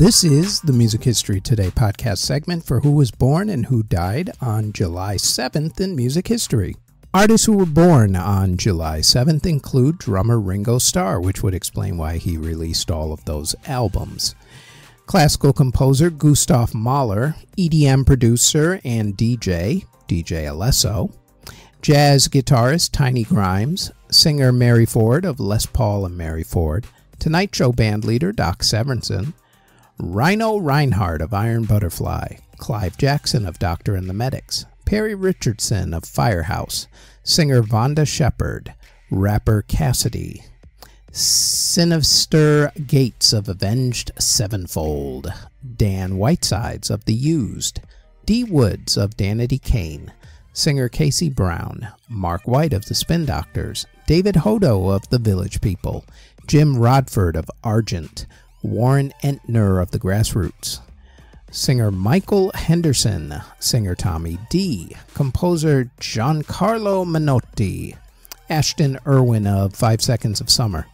This is the Music History Today podcast segment for who was born and who died on July 7th in music history. Artists who were born on July 7th include drummer Ringo Starr, which would explain why he released all of those albums. Classical composer Gustav Mahler, EDM producer and DJ, DJ Alesso, jazz guitarist Tiny Grimes, singer Mary Ford of Les Paul and Mary Ford, Tonight Show band leader Doc Severinsen, Rhino Reinhardt of Iron Butterfly, Clive Jackson of Doctor and the Medics, Perry Richardson of Firehouse, singer Vonda Shepard, rapper Cassidy, Synyster Gates of Avenged Sevenfold, Dan Whitesides of The Used, D. Woods of Danity Kane, singer Kaci Brown, Mark White of The Spin Doctors, David Hodo of The Village People, Jim Rodford of Argent, Warren Entner of The Grassroots, singer Michael Henderson, singer Tommy Dee, composer Gian Carlo Menotti, Ashton Irwin of Five Seconds of Summer,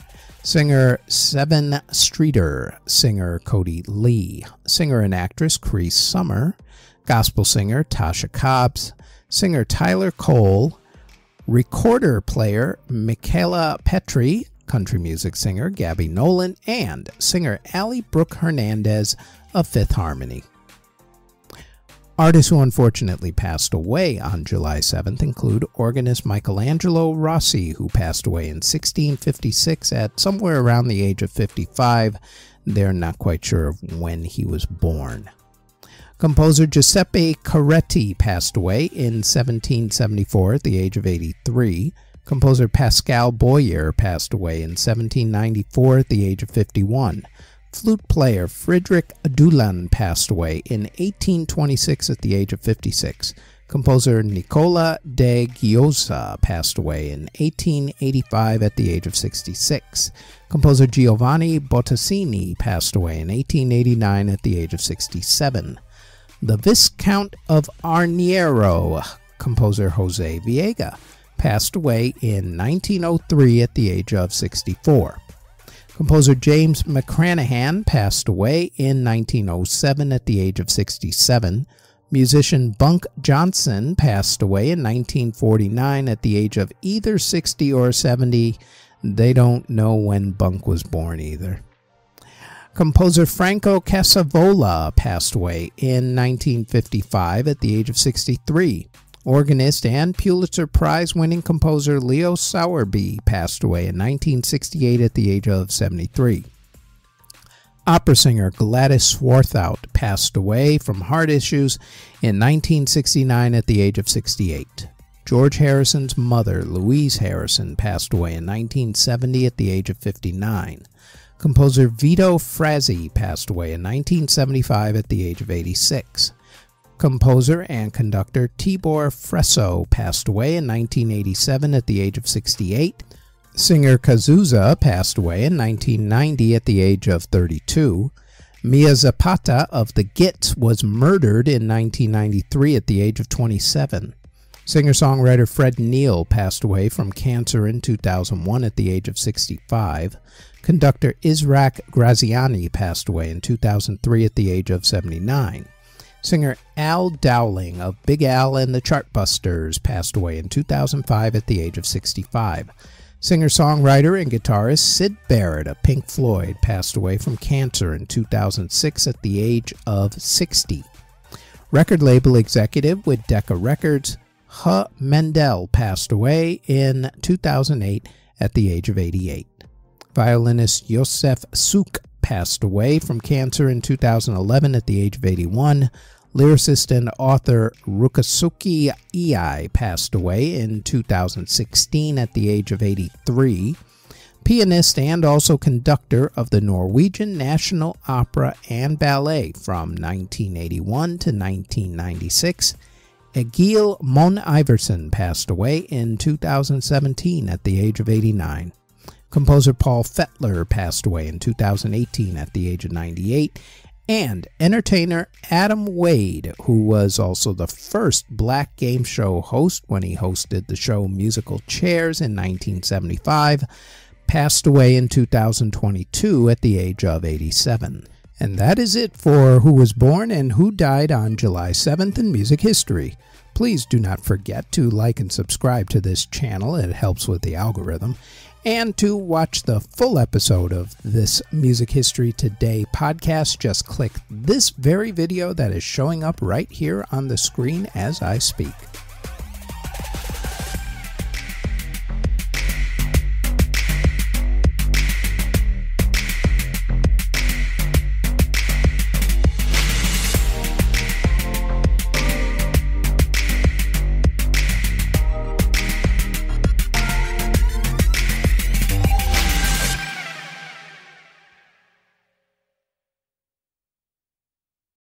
singer Sevyn Streeter, singer Kodi Lee, singer and actress Cree Summer, gospel singer Tasha Cobbs, singer Tyler Cole, recorder player Michala Petri, country music singer Gabbie Nolen, and singer Ally Brooke Hernandez of Fifth Harmony. Artists who unfortunately passed away on July 7th include organist Michelangelo Rossi, who passed away in 1656 at somewhere around the age of 55. They're not quite sure of when he was born. Composer Giuseppe Carretti passed away in 1774 at the age of 83. Composer Pascal Boyer passed away in 1794 at the age of 51. Flute player Friedrich Dülon passed away in 1826 at the age of 56. Composer Nicola de Giosa passed away in 1885 at the age of 66. Composer Giovanni Bottesini passed away in 1889 at the age of 67. The Viscount of Arneiro, composer Jose Veiga, passed away in 1903 at the age of 64. Composer James McGranahan passed away in 1907 at the age of 67. Musician Bunk Johnson passed away in 1949 at the age of either 60 or 70. They don't know when Bunk was born either. Composer Franco Casavola passed away in 1955 at the age of 63. Organist and Pulitzer Prize winning composer Leo Sowerby passed away in 1968 at the age of 73. Opera singer Gladys Swarthout passed away from heart issues in 1969 at the age of 68. George Harrison's mother, Louise Harrison, passed away in 1970 at the age of 59. Composer Vito Frazzi passed away in 1975 at the age of 86. Composer and conductor Tibor Frešo passed away in 1987 at the age of 68. Singer Cazuza passed away in 1990 at the age of 32. Mia Zapata of the Gits was murdered in 1993 at the age of 27. Singer-songwriter Fred Neil passed away from cancer in 2001 at the age of 65. Conductor Israk Graziani passed away in 2003 at the age of 79. Singer Al Dowling of Big Al and the Chartbusters passed away in 2005 at the age of 65. Singer songwriter and guitarist Syd Barrett of Pink Floyd passed away from cancer in 2006 at the age of 60. Record label executive with Decca Records, Hugh Mendl passed away in 2008 at the age of 88. Violinist Josef Suk passed away from cancer in 2011 at the age of 81. Lyricist and author Rukasuke Iai passed away in 2016 at the age of 83. Pianist and also conductor of the Norwegian National Opera and Ballet from 1981 to 1996. Egil Monn-Iversen passed away in 2017 at the age of 89. Composer Paul Fetler passed away in 2018 at the age of 98, and entertainer Adam Wade, who was also the first black game show host when he hosted the show Musical Chairs in 1975, passed away in 2022 at the age of 87. And that is it for who was born and who died on July 7th in music history. Please do not forget to like and subscribe to this channel, it helps with the algorithm. And to watch the full episode of this Music History Today podcast, just click this very video that is showing up right here on the screen as I speak.